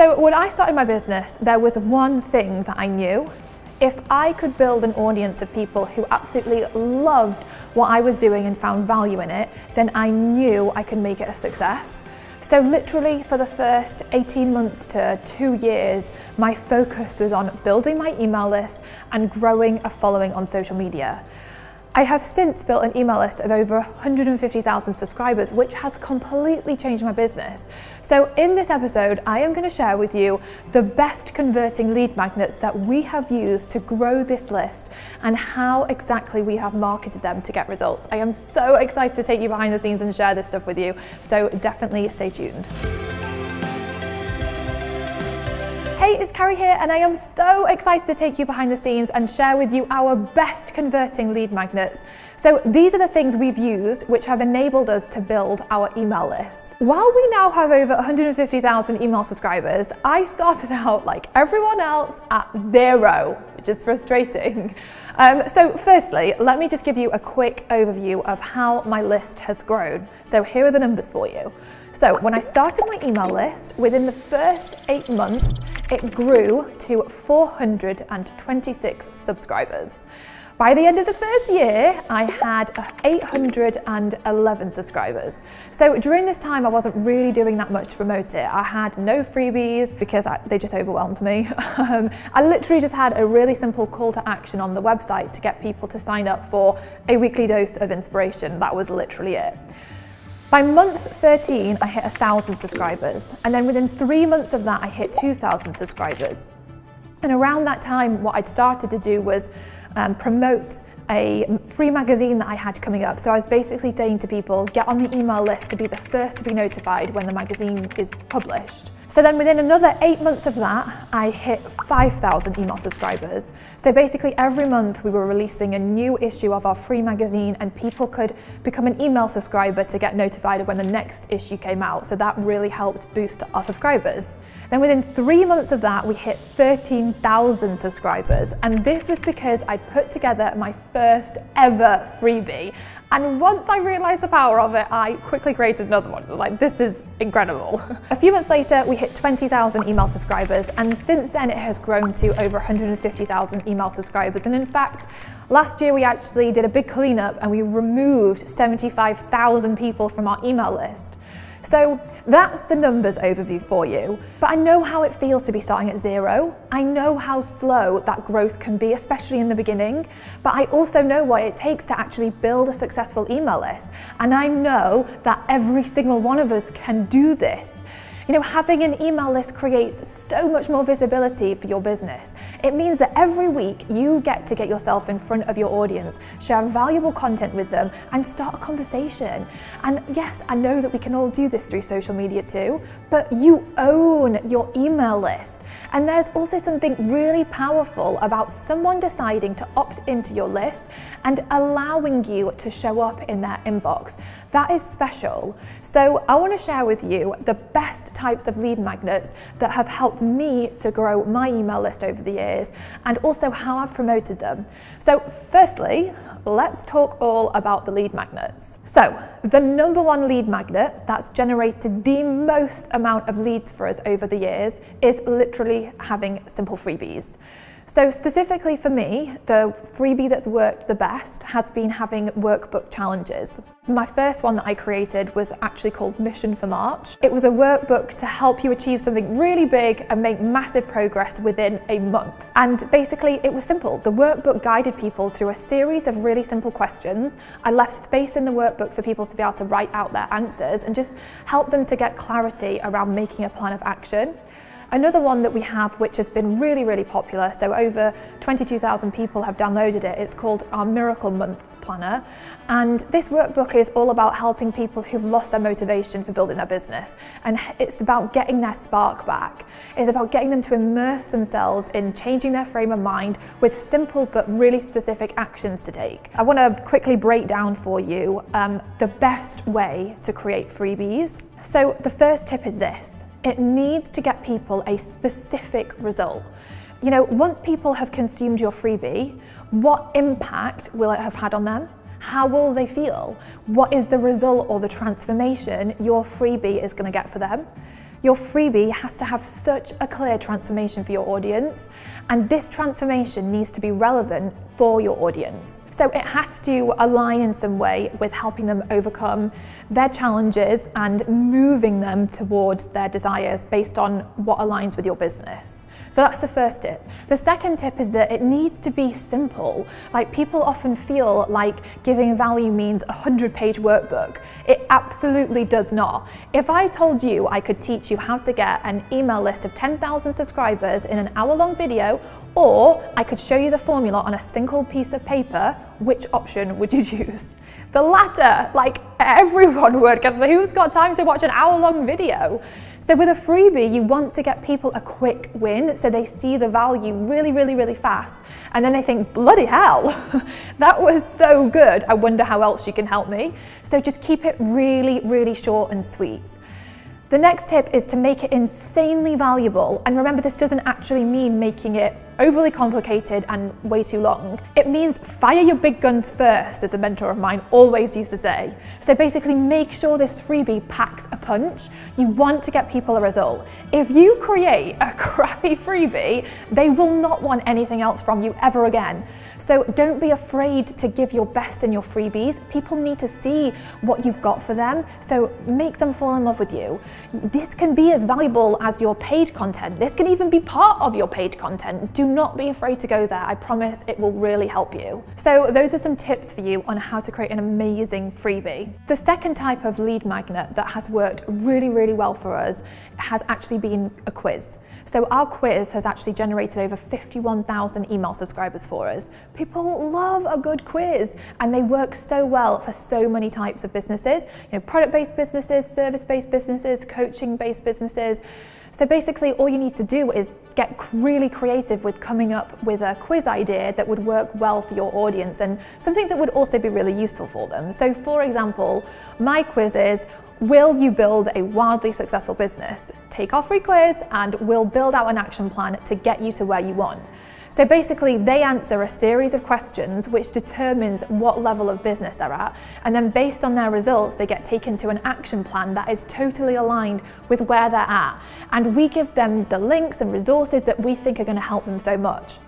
So when I started my business, there was one thing that I knew. If I could build an audience of people who absolutely loved what I was doing and found value in it, then I knew I could make it a success. So literally for the first 18 months to two years, my focus was on building my email list and growing a following on social media. I have since built an email list of over 150,000 subscribers, which has completely changed my business. So in this episode, I am going to share with you the best converting lead magnets that we have used to grow this list and how exactly we have marketed them to get results. I am so excited to take you behind the scenes and share this stuff with you. So definitely stay tuned. Hey, it's Carrie here, and I am so excited to take you behind the scenes and share with you our best converting lead magnets. So these are the things we've used which have enabled us to build our email list. While we now have over 150,000 email subscribers, I started out like everyone else at zero, which is frustrating. Um, so firstly, let me just give you a quick overview of how my list has grown. So here are the numbers for you. So when I started my email list, within the first eight months, it grew to 426 subscribers. By the end of the first year, I had 811 subscribers. So during this time, I wasn't really doing that much to promote it. I had no freebies because I, they just overwhelmed me. Um, I literally just had a really simple call to action on the website to get people to sign up for a weekly dose of inspiration. That was literally it. By month 13, I hit 1,000 subscribers. And then within three months of that, I hit 2,000 subscribers. And around that time, what I'd started to do was um, promote a free magazine that I had coming up. So I was basically saying to people, get on the email list to be the first to be notified when the magazine is published. So then within another eight months of that, I hit 5,000 email subscribers. So basically every month we were releasing a new issue of our free magazine and people could become an email subscriber to get notified of when the next issue came out. So that really helped boost our subscribers. Then within three months of that, we hit 13,000 subscribers. And this was because I put together my first ever freebie. And once I realized the power of it, I quickly created another one. I was like, this is incredible. a few months later, we hit 20,000 email subscribers. And since then, it has grown to over 150,000 email subscribers. And in fact, last year we actually did a big cleanup and we removed 75,000 people from our email list. So that's the numbers overview for you. But I know how it feels to be starting at zero. I know how slow that growth can be, especially in the beginning. But I also know what it takes to actually build a successful email list. And I know that every single one of us can do this. You know, having an email list creates so much more visibility for your business. It means that every week you get to get yourself in front of your audience, share valuable content with them, and start a conversation. And yes, I know that we can all do this through social media too, but you own your email list. And there's also something really powerful about someone deciding to opt into your list and allowing you to show up in their inbox. That is special. So I want to share with you the best types of lead magnets that have helped me to grow my email list over the years and also how I've promoted them. So firstly, let's talk all about the lead magnets. So the number one lead magnet that's generated the most amount of leads for us over the years is literally having simple freebies. So specifically for me, the freebie that's worked the best has been having workbook challenges. My first one that I created was actually called Mission for March. It was a workbook to help you achieve something really big and make massive progress within a month. And basically it was simple. The workbook guided people through a series of really simple questions. I left space in the workbook for people to be able to write out their answers and just help them to get clarity around making a plan of action. Another one that we have, which has been really, really popular, so over 22,000 people have downloaded it, it's called our Miracle Month Planner. And this workbook is all about helping people who've lost their motivation for building their business. And it's about getting their spark back. It's about getting them to immerse themselves in changing their frame of mind with simple but really specific actions to take. I want to quickly break down for you um, the best way to create freebies. So the first tip is this. It needs to get people a specific result. You know, once people have consumed your freebie, what impact will it have had on them? How will they feel? What is the result or the transformation your freebie is going to get for them? Your freebie has to have such a clear transformation for your audience, and this transformation needs to be relevant for your audience. So it has to align in some way with helping them overcome their challenges and moving them towards their desires based on what aligns with your business. So that's the first tip. The second tip is that it needs to be simple. Like people often feel like giving value means a 100 page workbook. It absolutely does not. If I told you I could teach you how to get an email list of 10,000 subscribers in an hour long video, or I could show you the formula on a single piece of paper, which option would you choose? The latter, like everyone would, because who's got time to watch an hour long video? So with a freebie, you want to get people a quick win so they see the value really, really, really fast. And then they think, bloody hell, that was so good. I wonder how else you can help me. So just keep it really, really short and sweet. The next tip is to make it insanely valuable. And remember, this doesn't actually mean making it overly complicated and way too long. It means fire your big guns first, as a mentor of mine always used to say. So basically make sure this freebie packs a punch. You want to get people a result. If you create a crappy freebie, they will not want anything else from you ever again. So don't be afraid to give your best in your freebies. People need to see what you've got for them. So make them fall in love with you. This can be as valuable as your paid content. This can even be part of your paid content. Do not be afraid to go there. I promise it will really help you. So those are some tips for you on how to create an amazing freebie. The second type of lead magnet that has worked really, really well for us has actually been a quiz. So our quiz has actually generated over 51,000 email subscribers for us. People love a good quiz and they work so well for so many types of businesses, you know, product-based businesses, service-based businesses, coaching-based businesses. So basically all you need to do is get really creative with coming up with a quiz idea that would work well for your audience and something that would also be really useful for them. So for example, my quiz is, will you build a wildly successful business? Take our free quiz and we'll build out an action plan to get you to where you want. So basically they answer a series of questions which determines what level of business they're at and then based on their results they get taken to an action plan that is totally aligned with where they're at and we give them the links and resources that we think are going to help them so much.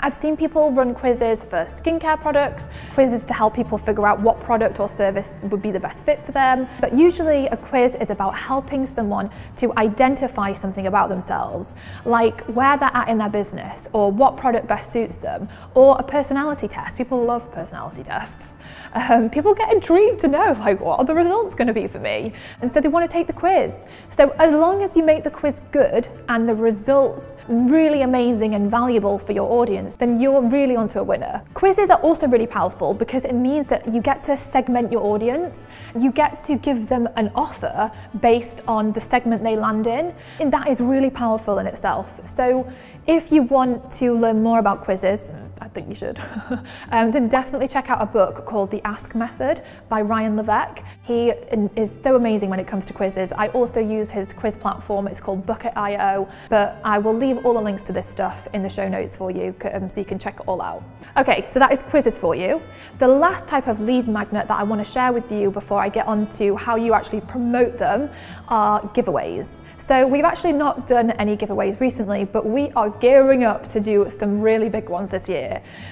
I've seen people run quizzes for skincare products, quizzes to help people figure out what product or service would be the best fit for them. But usually a quiz is about helping someone to identify something about themselves, like where they're at in their business or what product best suits them, or a personality test. People love personality tests. Um, people get intrigued to know like what are the results going to be for me and so they want to take the quiz so as long as you make the quiz good and the results really amazing and valuable for your audience then you're really onto a winner. Quizzes are also really powerful because it means that you get to segment your audience. You get to give them an offer based on the segment they land in and that is really powerful in itself. So if you want to learn more about quizzes, I think you should, um, then definitely check out a book called The Ask Method by Ryan Levesque. He is so amazing when it comes to quizzes. I also use his quiz platform, it's called Bucket.io, but I will leave all the links to this stuff in the show notes for you um, so you can check it all out. Okay, so that is quizzes for you. The last type of lead magnet that I want to share with you before I get on to how you actually promote them are giveaways. So we've actually not done any giveaways recently, but we are gearing up to do some really big ones this year.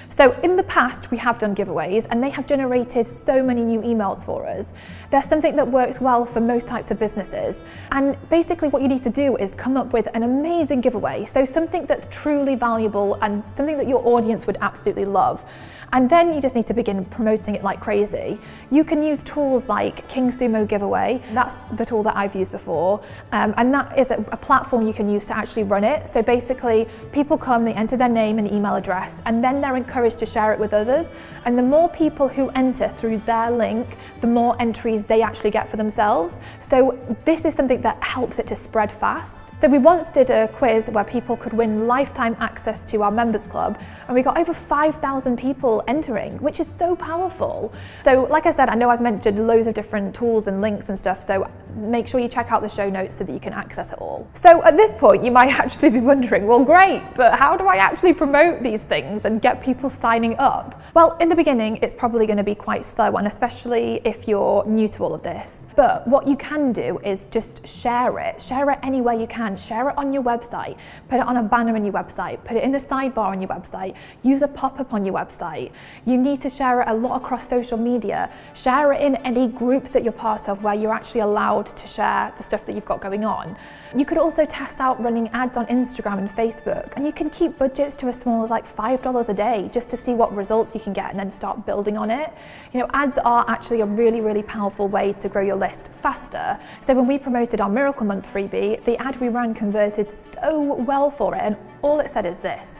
So in the past, we have done giveaways and they have generated so many new emails for us. They're something that works well for most types of businesses. And basically what you need to do is come up with an amazing giveaway. So something that's truly valuable and something that your audience would absolutely love. And then you just need to begin promoting it like crazy. You can use tools like KingSumo Giveaway. That's the tool that I've used before. Um, and that is a, a platform you can use to actually run it. So basically people come, they enter their name and email address, and then they're encouraged to share it with others. And the more people who enter through their link, the more entries they actually get for themselves. So this is something that helps it to spread fast. So we once did a quiz where people could win lifetime access to our members club, and we got over 5,000 people entering, which is so powerful. So like I said, I know I've mentioned loads of different tools and links and stuff, so make sure you check out the show notes so that you can access it all. So at this point, you might actually be wondering, well, great, but how do I actually promote these things and get people signing up? Well, in the beginning, it's probably going to be quite slow, and especially if you're new to all of this. But what you can do is just share it. Share it anywhere you can. Share it on your website. Put it on a banner on your website. Put it in the sidebar on your website. Use a pop up on your website. You need to share it a lot across social media. Share it in any groups that you're part of where you're actually allowed to share the stuff that you've got going on. You could also test out running ads on Instagram and Facebook, and you can keep budgets to as small as like $5 a day just to see what results you can get and then start building on it. You know, ads are actually a really, really powerful way to grow your list faster. So when we promoted our Miracle Month freebie, the ad we ran converted so well for it, and all it said is this.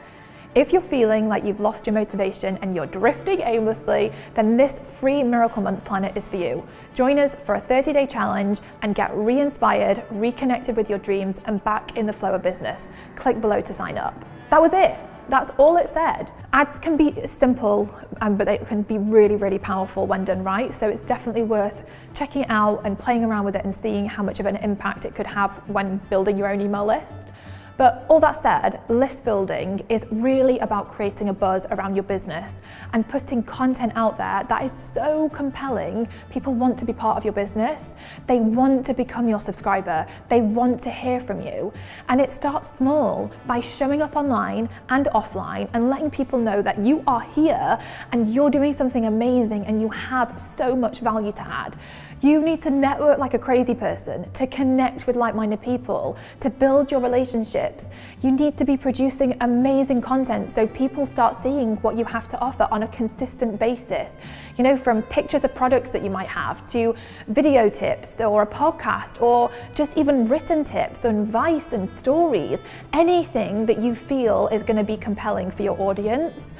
If you're feeling like you've lost your motivation and you're drifting aimlessly, then this free Miracle Month Planner is for you. Join us for a 30 day challenge and get re inspired, reconnected with your dreams, and back in the flow of business. Click below to sign up. That was it. That's all it said. Ads can be simple, um, but they can be really, really powerful when done right. So it's definitely worth checking it out and playing around with it and seeing how much of an impact it could have when building your own email list. But all that said, list building is really about creating a buzz around your business and putting content out there that is so compelling. People want to be part of your business. They want to become your subscriber. They want to hear from you. And it starts small by showing up online and offline and letting people know that you are here and you're doing something amazing and you have so much value to add. You need to network like a crazy person, to connect with like minded people, to build your relationships. You need to be producing amazing content so people start seeing what you have to offer on a consistent basis. You know, from pictures of products that you might have to video tips or a podcast or just even written tips and advice and stories, anything that you feel is going to be compelling for your audience.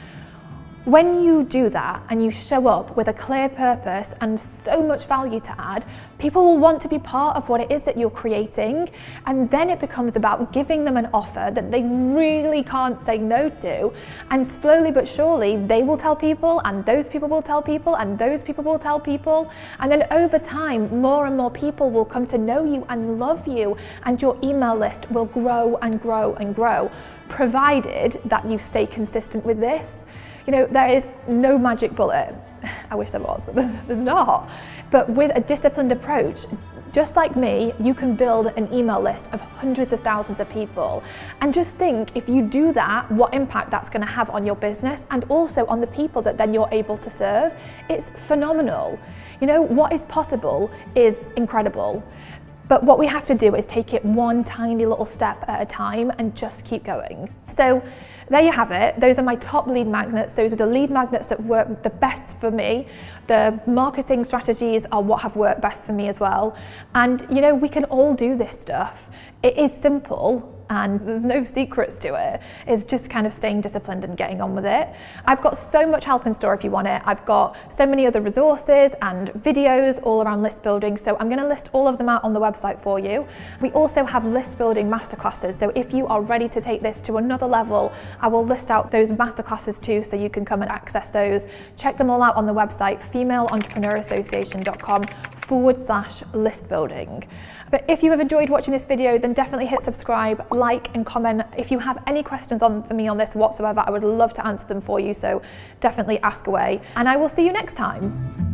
When you do that and you show up with a clear purpose and so much value to add, people will want to be part of what it is that you're creating. And then it becomes about giving them an offer that they really can't say no to. And slowly but surely, they will tell people, and those people will tell people, and those people will tell people. And then over time, more and more people will come to know you and love you, and your email list will grow and grow and grow, provided that you stay consistent with this. You know, there is no magic bullet. I wish there was, but there's not. But with a disciplined approach, just like me, you can build an email list of hundreds of thousands of people. And just think if you do that, what impact that's going to have on your business and also on the people that then you're able to serve. It's phenomenal. You know, what is possible is incredible. But what we have to do is take it one tiny little step at a time and just keep going. So there you have it. Those are my top lead magnets. Those are the lead magnets that work the best for me. The marketing strategies are what have worked best for me as well. And you know, we can all do this stuff. It is simple, and there's no secrets to it. It's just kind of staying disciplined and getting on with it. I've got so much help in store if you want it. I've got so many other resources and videos all around list building. So I'm going to list all of them out on the website for you. We also have list building masterclasses. So if you are ready to take this to another level, I will list out those masterclasses too so you can come and access those. Check them all out on the website femaleentrepreneurassociation.com forward slash list building. But if you have enjoyed watching this video, then definitely hit subscribe, like and comment. If you have any questions on for me on this whatsoever, I would love to answer them for you. So definitely ask away. And I will see you next time.